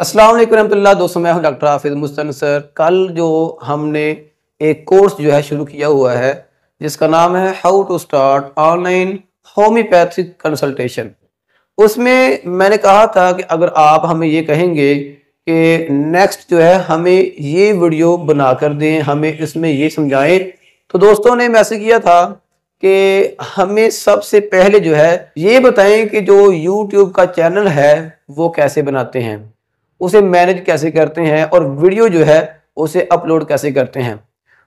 अस्सलाम वालेकुम दोस्तों, मैं हूँ डॉक्टर हाफिज मुस्तन सर। कल जो हमने एक कोर्स जो है शुरू किया हुआ है, जिसका नाम है how to start online homeopathic consultation. उसमें मैंने कहा था कि अगर आप हमें ये कहेंगे कि नेक्स्ट जो है हमें ये वीडियो बना कर दें, हमें इसमें ये समझाएँ तो दोस्तों ने मैसेज किया था कि हमें सबसे पहले जो है ये बताएँ कि जो यूट्यूब का चैनल है, वो कैसे बनाते हैं। उसे मैनेज कैसे करते हैं और वीडियो जो है, उसे अपलोड कैसे करते हैं।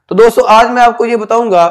तो दोस्तों, आज मैं आपको ये बताऊँगा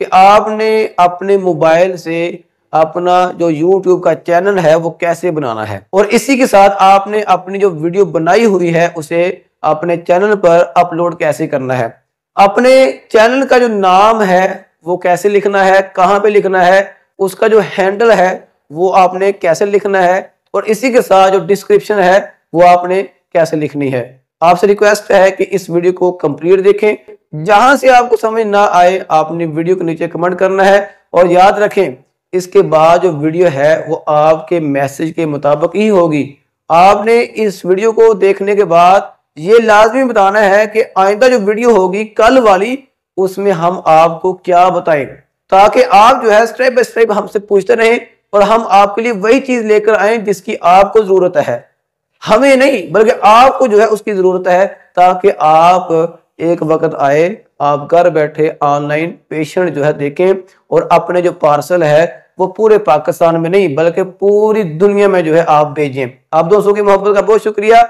कि आपने अपने मोबाइल से अपना जो YouTube का चैनल है, वो कैसे बनाना है। और इसी के साथ आपने अपनी जो वीडियो बनाई हुई है, उसे अपने चैनल पर अपलोड कैसे करना है। अपने चैनल का जो नाम है, वो कैसे लिखना है, कहाँ पे लिखना है, उसका जो हैंडल है, वो आपने कैसे लिखना है, और इसी के साथ जो डिस्क्रिप्शन है वो आपने कैसे लिखनी है। आपसे रिक्वेस्ट है कि इस वीडियो को कंप्लीट देखें। जहाँ से आपको समझ ना आए, आपने वीडियो के नीचे कमेंट करना है और याद रखें, इसके बाद जो वीडियो है, वो आपके मैसेज के मुताबिक ही होगी। आपने इस वीडियो को देखने के बाद ये लाजमी बताना है कि आइंदा जो वीडियो होगी कल वाली, उसमें हम आपको क्या बताएँ, ताकि आप जो है स्टेप बाय स्टेप हमसे पूछते रहें और हम आपके लिए वही चीज़ लेकर आए जिसकी आपको ज़रूरत है। हमें नहीं, बल्कि आपको जो है उसकी ज़रूरत है ताकि आप एक वक्त आए, आप घर बैठे ऑनलाइन पेशेंट जो है देखें और अपने जो पार्सल है वो पूरे पाकिस्तान में नहीं, बल्कि पूरी दुनिया में जो है आप भेजें। आप दोस्तों की मोहब्बत का बहुत शुक्रिया।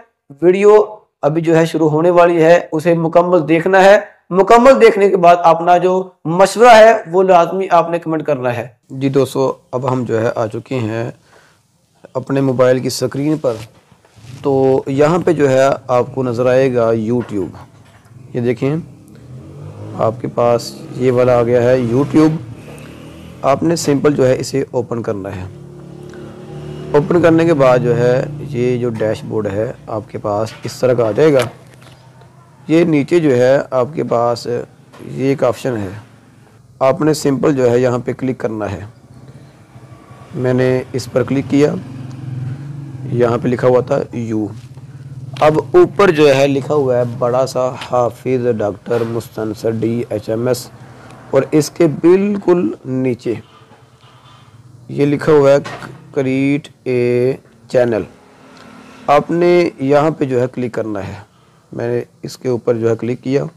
वीडियो अभी जो है शुरू होने वाली है, उसे मुकम्मल देखना है। मुकम्मल देखने के बाद अपना जो मशवरा है, वो लाजमी आपने कमेंट करना है। जी दोस्तों, अब हम जो है आ चुके हैं अपने मोबाइल की स्क्रीन पर। तो यहाँ पे जो है आपको नज़र आएगा यूट्यूब ये देखें, आपके पास ये वाला आ गया है यूट्यूब आपने सिंपल जो है इसे ओपन करना है। ओपन करने के बाद जो है ये जो डैशबोर्ड है आपके पास इस तरह का आ जाएगा। ये नीचे जो है आपके पास ये एक ऑप्शन है। आपने सिंपल जो है यहाँ पे क्लिक करना है। मैंने इस पर क्लिक किया। यहाँ पे लिखा हुआ था यू। अब ऊपर जो है, लिखा हुआ है बड़ा सा Hafiz doctor Mustansir D H M S और इसके बिल्कुल नीचे ये लिखा हुआ है, क्रीट ए चैनल। आपने यहाँ पे जो है क्लिक करना है। मैंने इसके ऊपर जो है क्लिक किया।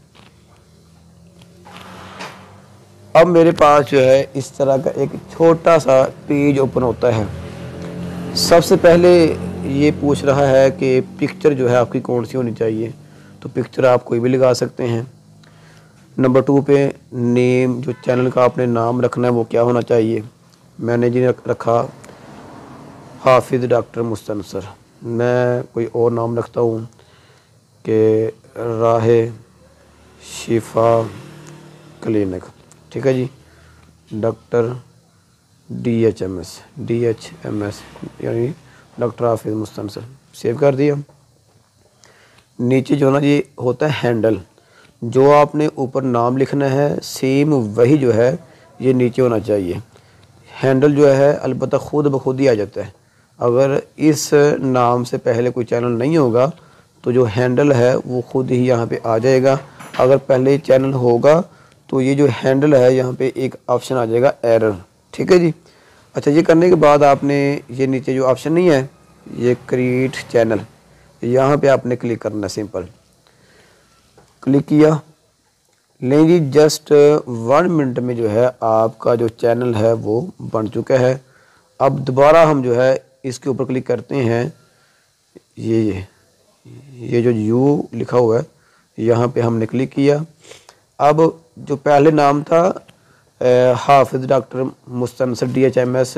अब मेरे पास जो है, इस तरह का एक छोटा सा पेज ओपन होता है। सबसे पहले ये पूछ रहा है कि पिक्चर जो है आपकी कौन सी होनी चाहिए? तो पिक्चर आप कोई भी लगा सकते हैं। नंबर टू पे नेम जो चैनल का आपने नाम रखना है, वो क्या होना चाहिए? मैंने जी रखा हाफिज़ डॉक्टर मुस्तनसर मैं कोई और नाम रखता हूँ कि राह शिफा क्लिनिक। ठीक है जी? Doctor D H M S D H M S यानी डॉक्टर हाफिज मुस्तनसर सेव कर दिया। नीचे जो ना ये होता है हैंडल जो आपने ऊपर नाम लिखना है सेम वही जो है, ये नीचे होना चाहिए। हैंडल जो है अलबत् ख़ुद ब खुद ही आ जाता है। अगर इस नाम से पहले कोई चैनल नहीं होगा तो जो हैंडल है, वो ख़ुद ही यहाँ पे आ जाएगा। अगर पहले चैनल होगा तो ये जो हैंडल है, यहाँ पे एक ऑप्शन आ जाएगा एरर ठीक है जी। अच्छा ये करने के बाद आपने ये नीचे जो ऑप्शन नहीं है, ये क्रिएट चैनल यहाँ पे आपने क्लिक करना सिंपल क्लिक किया। लें जी जस्ट वन मिनट में जो है आपका जो चैनल है वो बन चुका है। अब दोबारा हम जो है इसके ऊपर क्लिक करते हैं। ये ये ये जो यू लिखा हुआ है, यहाँ पे हमने क्लिक किया। अब जो पहले नाम था Hafiz doctor Mustansir D H M S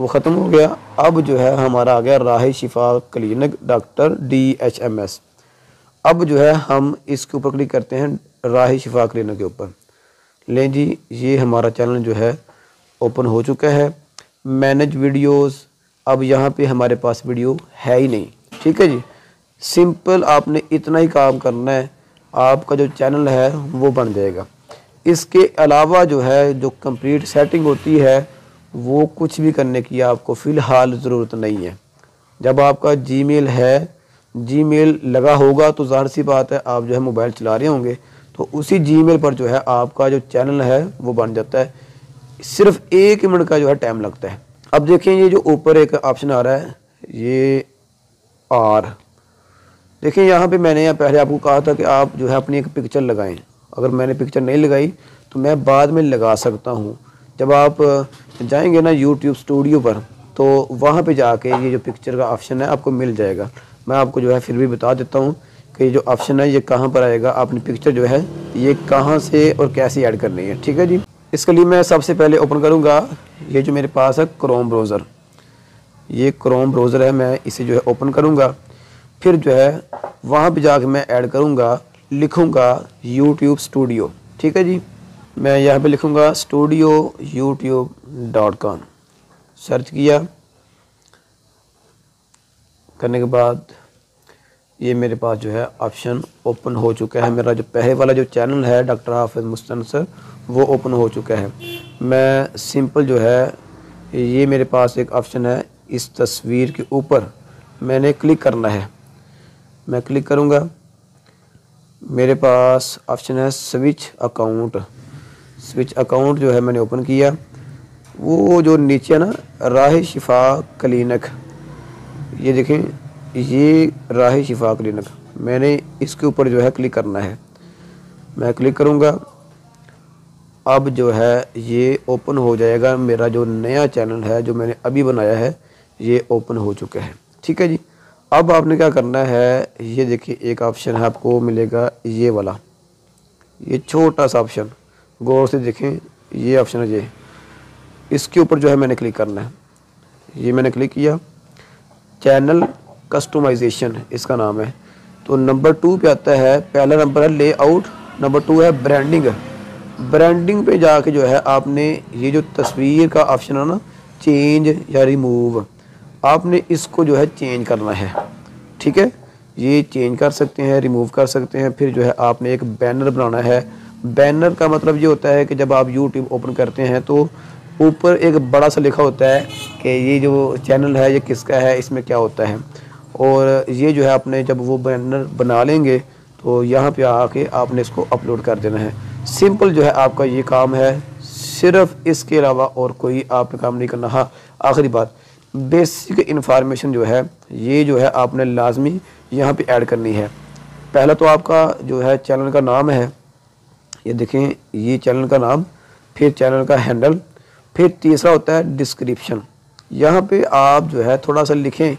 वो ख़त्म हो गया। अब जो है हमारा आ गया राह Shifa clinic doctor D H M S अब जो है हम इसके ऊपर क्लिक करते हैं राह शिफा क्लिनिक के ऊपर। लें जी, ये हमारा चैनल जो है ओपन हो चुका है। मैनेज वीडियोस अब यहाँ पे हमारे पास वीडियो है ही नहीं। ठीक है जी? सिंपल आपने इतना ही काम करना है, आपका जो चैनल है वो बन जाएगा। इसके अलावा जो है, जो कंप्लीट सेटिंग होती है, वो कुछ भी करने की आपको फ़िलहाल ज़रूरत नहीं है। जब आपका जीमेल है जीमेल लगा होगा तो ज़ाहिर सी बात है, आप जो है मोबाइल चला रहे होंगे तो उसी जीमेल पर जो है आपका जो चैनल है, वो बन जाता है। सिर्फ़ एक मिनट का जो है टाइम लगता है। अब देखें ये जो ऊपर एक ऑप्शन आ रहा है, ये आर देखिए, यहाँ पे मैंने यहाँ पहले आपको कहा था कि आप जो है अपनी एक पिक्चर लगाएँ। अगर मैंने पिक्चर नहीं लगाई तो मैं बाद में लगा सकता हूँ। जब आप जाएँगे ना यूट्यूब स्टूडियो पर तो वहाँ पे जाके ये जो पिक्चर का ऑप्शन है, आपको मिल जाएगा। मैं आपको जो है फिर भी बता देता हूँ कि ये जो ऑप्शन है, ये कहाँ पर आएगा, आपने पिक्चर जो है, ये कहाँ से और कैसे ऐड करनी है। ठीक है जी? इसके लिए मैं सबसे पहले ओपन करूँगा, ये जो मेरे पास है क्रोम ब्राउज़र ये क्रोम ब्राउज़र है, मैं इसे जो है ओपन करूँगा। फिर जो है, वहाँ पर जाके मैं ऐड करूँगा लिखूँगा यूट्यूब स्टूडियो ठीक है जी? मैं यहाँ पे लिखूँगा studio YouTube dot com search किया। करने के बाद ये मेरे पास जो है ऑप्शन ओपन हो चुका है। मेरा जो पहले वाला जो चैनल है डॉक्टर हाफिज़ मुस्तन सर वो ओपन हो चुका है। मैं सिंपल जो है, ये मेरे पास एक ऑप्शन है, इस तस्वीर के ऊपर मैंने क्लिक करना है। मैं क्लिक करूँगा। मेरे पास ऑप्शन है स्विच अकाउंट। स्विच अकाउंट जो है मैंने ओपन किया। वो जो नीचे ना, राह शिफा क्लिनिक। ये देखें, ये राह शिफा क्लिनिक। मैंने इसके ऊपर जो है क्लिक करना है। मैं क्लिक करूँगा। अब जो है ये ओपन हो जाएगा। मेरा जो नया चैनल है, जो मैंने अभी बनाया है, ये ओपन हो चुका है। ठीक है जी? अब आपने क्या करना है? ये देखिए, एक ऑप्शन है आपको मिलेगा ये वाला। ये छोटा सा ऑप्शन गौर से देखें, ये ऑप्शन है, ये। इसके ऊपर जो है मैंने क्लिक करना है। ये मैंने क्लिक किया। चैनल कस्टमाइजेशन इसका नाम है। तो नंबर टू पे आता है, पहला नंबर है लेआउट नंबर टू है ब्रांडिंग ब्रांडिंग पे जाके जो है आपने ये जो तस्वीर का ऑप्शन है ना चेंज या रिमूव आपने इसको जो है चेंज करना है। ठीक है? ये चेंज कर सकते हैं रिमूव कर सकते हैं, फिर जो है आपने एक बैनर बनाना है। बैनर का मतलब ये होता है कि जब आप यूट्यूब ओपन करते हैं तो ऊपर एक बड़ा सा लिखा होता है कि ये जो चैनल है, ये किसका है, इसमें क्या होता है। और ये जो है आपने जब वो बैनर बना लेंगे तो यहाँ पे आके आपने इसको अपलोड कर देना है। सिंपल जो है आपका ये काम है। सिर्फ़ इसके अलावा और कोई आपने काम नहीं करना। हाँ आखिरी बात। बेसिक इन्फॉर्मेशन जो है, ये जो है आपने लाजमी यहाँ पे ऐड करनी है। पहला तो आपका जो है चैनल का नाम है, ये देखें, ये चैनल का नाम, फिर चैनल का हैंडल, फिर तीसरा होता है डिस्क्रिप्शन। यहाँ पे आप जो है थोड़ा सा लिखें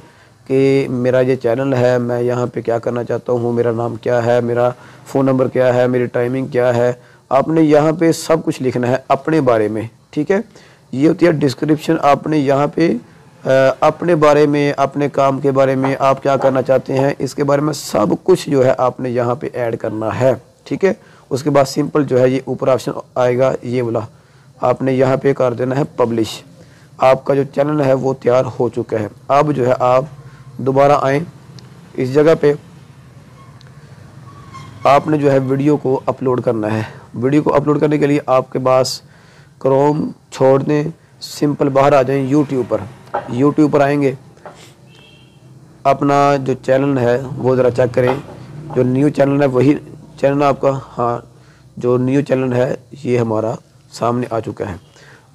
कि मेरा ये चैनल है, मैं यहाँ पे क्या करना चाहता हूँ, मेरा नाम क्या है, मेरा फ़ोन नंबर क्या है, मेरी टाइमिंग क्या है। आपने यहाँ पे सब कुछ लिखना है अपने बारे में, ठीक है? ये होती है डिस्क्रिप्शन, आपने यहाँ पे अपने बारे में, अपने काम के बारे में आप क्या करना चाहते हैं, इसके बारे में सब कुछ जो है आपने यहाँ पे ऐड करना है, ठीक है? उसके बाद सिंपल जो है ये ऊपर ऑप्शन आएगा, ये वाला। आपने यहाँ पे कर देना है पब्लिश। आपका जो चैनल है वो तैयार हो चुका है। अब जो है आप दोबारा आए। इस जगह पे आपने जो है वीडियो को अपलोड करना है। वीडियो को अपलोड करने के लिए आपके पास क्रोम छोड़ दें सिंपल बाहर आ जाएँ यूट्यूब पर। यूट्यूब पर आएँगे। अपना जो चैनल है, वो ज़रा चेक करें। जो न्यू चैनल है, वही चैनल आपका हाँ जो न्यू चैनल है, ये हमारा सामने आ चुका है।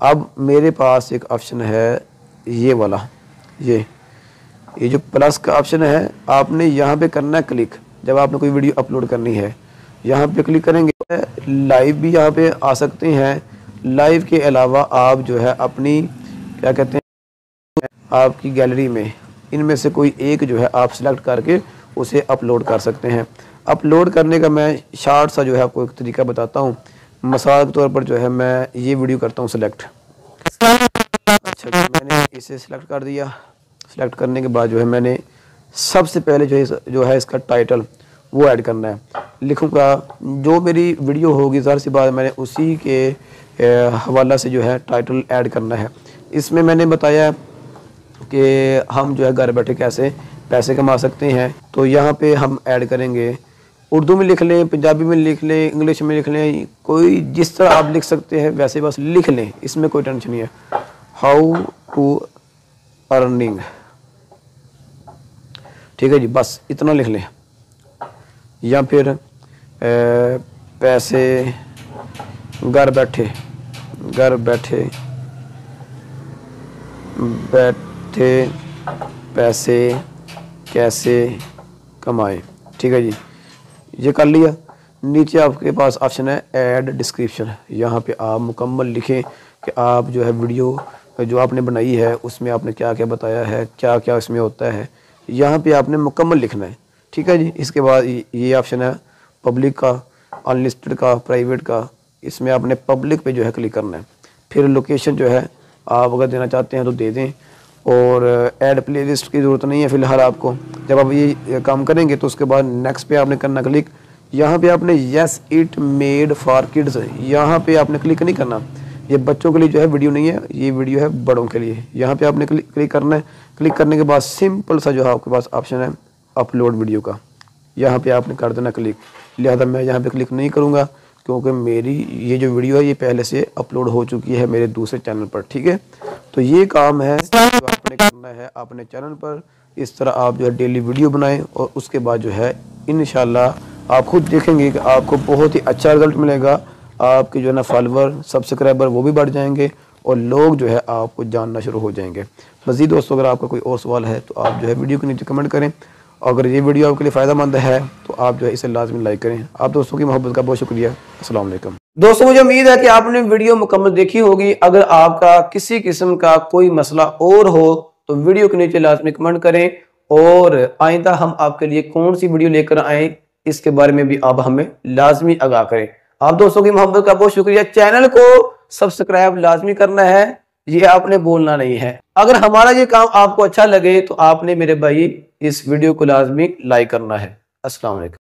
अब मेरे पास एक ऑप्शन है, ये वाला, ये। ये जो प्लस का ऑप्शन है, आपने यहाँ पे करना है क्लिक जब आपने कोई वीडियो अपलोड करनी है, यहाँ पे क्लिक करेंगे लाइव भी यहाँ पे आ सकते हैं। लाइव के अलावा आप जो है अपनी, क्या कहते हैं आपकी गैलरी में। इनमें से कोई एक जो है आप सिलेक्ट करके उसे अपलोड कर सकते हैं। अपलोड करने का मैं शार्ट सा जो है आपको एक तरीका बताता हूँ। मसाल के तौर पर जो है मैं ये वीडियो करता हूँ सिलेक्ट अच्छा मैंने इसे सिलेक्ट कर दिया। सिलेक्ट करने के बाद जो है मैंने सबसे पहले जो है जो है इसका टाइटल वो ऐड करना है। लिखूँगा, जो मेरी वीडियो होगी, ज़ाहिर सी बात मैंने उसी के हवाला से जो है टाइटल ऐड करना है। इसमें मैंने बताया कि हम जो है घर बैठे कैसे पैसे कमा सकते हैं। तो यहाँ पे हम ऐड करेंगे। उर्दू में लिख लें पंजाबी में लिख लें इंग्लिश में लिख लें कोई जिस तरह आप लिख सकते हैं वैसे बस लिख लें। इसमें कोई टेंशन नहीं है। हाउ टू अर्निंग ठीक है जी बस इतना लिख लें। या फिर ए, पैसे घर बैठे घर बैठे बैठे पैसे कैसे कमाए? ठीक है जी। ये कर लिया। नीचे आपके पास ऑप्शन है ऐड डिस्क्रिप्शन यहाँ पे आप मुकम्मल लिखें कि आप जो है वीडियो जो आपने बनाई है, उसमें आपने क्या क्या बताया है, क्या क्या इसमें होता है। यहाँ पे आपने मुकम्मल लिखना है। ठीक है जी। इसके बाद ये ऑप्शन है पब्लिक का अनलिस्टेड का प्राइवेट का। इसमें आपने पब्लिक पे जो है क्लिक करना है। फिर लोकेशन जो है आप अगर देना चाहते हैं तो दे दें। और ऐड प्ले लिस्ट की ज़रूरत नहीं है फ़िलहाल आपको। जब आप ये काम करेंगे तो उसके बाद नेक्स्ट पे आपने करना क्लिक यहाँ पे आपने yes it made for kids यहाँ पे आपने क्लिक नहीं करना। ये बच्चों के लिए जो है वीडियो नहीं है, ये वीडियो है बड़ों के लिए। यहाँ पे आपने क्लिक क्लिक करना है। क्लिक करने के बाद सिंपल सा जो है आपके पास ऑप्शन है अपलोड वीडियो का। यहाँ पे आपने कर देना क्लिक लिहाजा मैं यहाँ पे क्लिक नहीं करूँगा। क्योंकि मेरी ये जो वीडियो है, ये पहले से अपलोड हो चुकी है मेरे दूसरे चैनल पर, ठीक है? तो ये काम है जो आपने करना है अपने चैनल पर। इस तरह आप जो है डेली वीडियो बनाएँ और उसके बाद जो है इन आप खुद देखेंगे कि आपको बहुत ही अच्छा रिज़ल्ट मिलेगा। आपके जो है ना फॉलोअर, सब्सक्राइबर वो भी बढ़ जाएँगे और लोग जो है आपको जानना शुरू हो जाएँगे। मज़ीद दोस्तों, अगर आपका कोई और सवाल है तो आप जो है वीडियो के नीचे कमेंट करें। अगर ये वीडियो आपके लिए फ़ायदा मंद है तो आप जो है इसे लाजमी लाइक करें। आप दोस्तों की मोहब्बत का बहुत शुक्रिया। असल दोस्तों, मुझे उम्मीद है कि आपने वीडियो मुकम्मल देखी होगी। अगर आपका किसी किस्म का कोई मसला और हो तो वीडियो के नीचे लाजमी कमेंट करें। और आइंदा हम आपके लिए कौन सी वीडियो लेकर आए, इसके बारे में भी आप हमें लाजमी आगाह करें। आप दोस्तों की मोहब्बत का बहुत शुक्रिया। चैनल को सब्सक्राइब लाजमी करना है। ये आपने बोलना नहीं है। अगर हमारा ये काम आपको अच्छा लगे तो आपने मेरे भाई इस वीडियो को लाजमी लाइक करना है। वालेकुम।